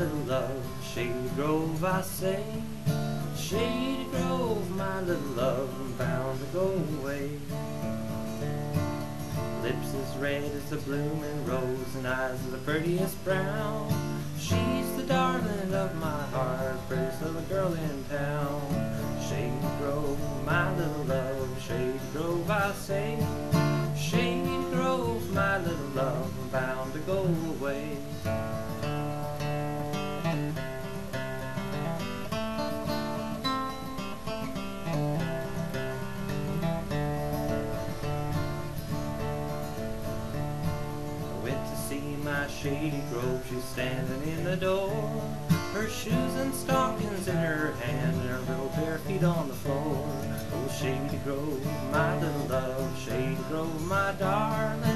little love. Shady Grove, I say. Shady Grove, my little love, I'm bound to go away. Lips as red as the blooming rose, and eyes of the prettiest brown. She's the darling of my heart, prettiest little girl in town. Shady Grove, my little love, Shady Grove, I say. Shady Grove, my little love, I'm bound to go away. My shady grove, she's standing in the door. Her shoes and stockings in her hand, and her little bare feet on the floor. Oh, shady grove, my little love, shady grove, my darling.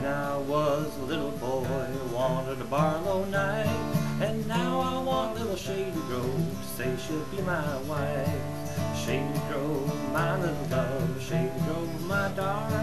When I was a little boy, I wanted a Barlow knife, And now I want little Shady Grove to say she'll be my wife. Shady Grove, my little love, Shady Grove, my darling.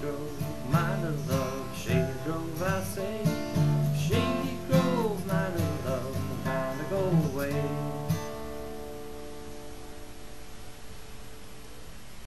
My little